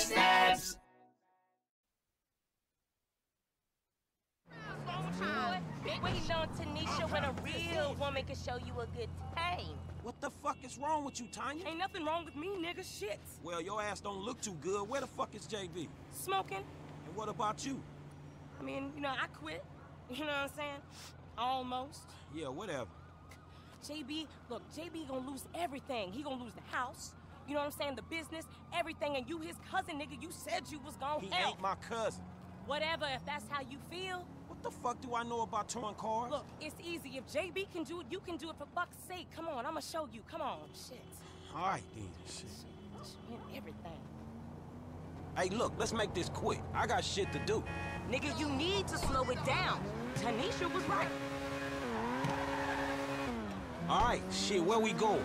stabs. Waiting on Tanisha when a real woman can show you a good time. What the fuck is wrong with you, Tonya? Ain't nothing wrong with me, nigga. Shit. Well, your ass don't look too good. Where the fuck is JB? Smoking. And what about you? I mean, you know, I quit. You know what I'm saying? Almost. Yeah, whatever. JB, look, JB gonna lose everything. He gonna lose the house. You know what I'm saying? The business, everything, and you his cousin, nigga. You said you was gonna He help. ain't my cousin. Whatever, if that's how you feel. What the fuck do I know about towing cars? Look, it's easy. If JB can do it, you can do it for fuck's sake. Come on, I'ma show you. Come on. Shit. All right, then. Shit. Shit, everything. Hey, look, let's make this quick. I got shit to do. Nigga, you need to slow it down. Tanisha was right. All right, shit, where we going?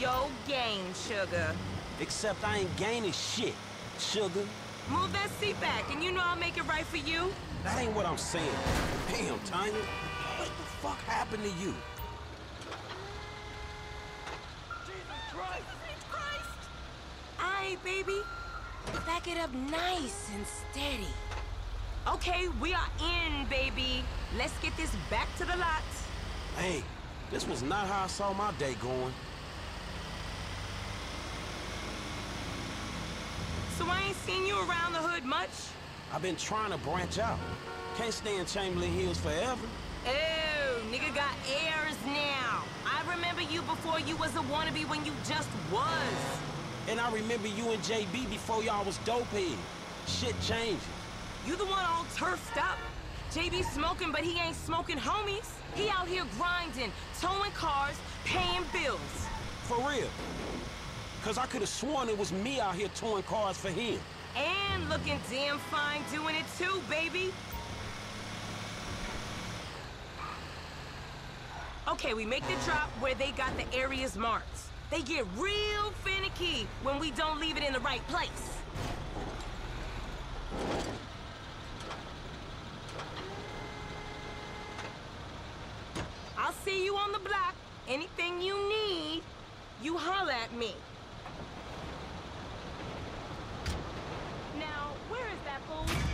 yo gain, sugar. Except I ain't gaining shit, sugar. Move that seat back, and you know I'll make it right for you. That ain't what I'm saying. Damn, Tonya. What the fuck happened to you? Jesus Christ! I Aye, baby. Back it up nice and steady. Okay, we are in, baby. Let's get this back to the lot. Hey, this was not how I saw my day going. So I ain't seen you around the hood much? I've been trying to branch out. Can't stay in Chamberlain Hills forever. Oh, nigga got airs now. I remember you before you was a wannabe when you just was. And I remember you and JB before y'all was dopehead. Shit changing. You the one all turfed up. JB smoking, but he ain't smoking homies. He out here grinding, towing cars, paying bills. For real. Cause I could have sworn it was me out here towing cars for him. And looking damn fine doing it too, baby. Okay, we make the drop where they got the areas marked. They get real finicky when we don't leave it in the right place. I'll see you on the block. Anything you need, you holler at me. Now, where is that fool?